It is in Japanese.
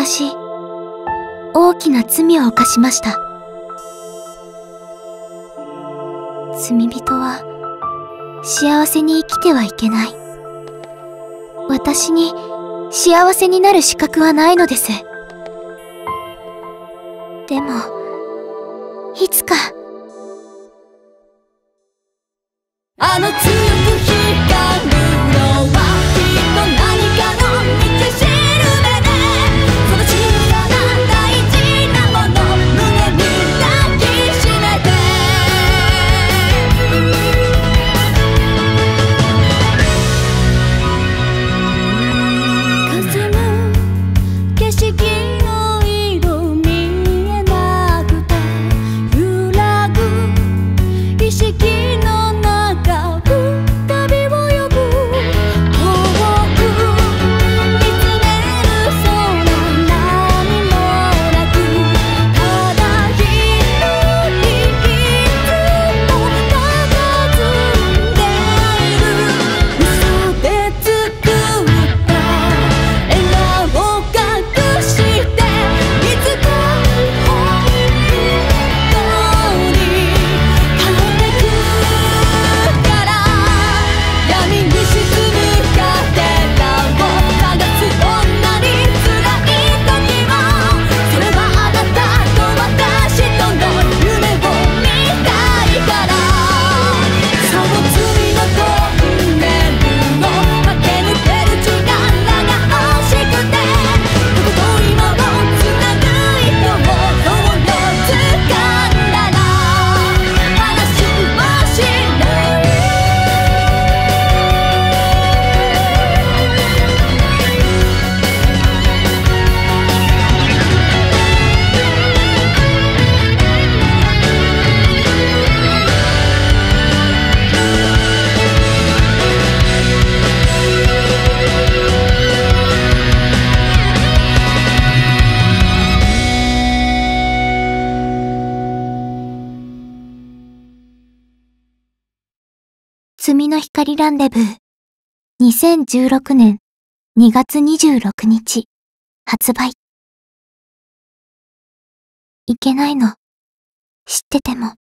昔、大きな罪を犯しました。罪人は、幸せに生きてはいけない。私に、幸せになる資格はないのです。でも、いつか、あの強く罪の光ランデブー。2016年2月26日発売。いけないの。知ってても。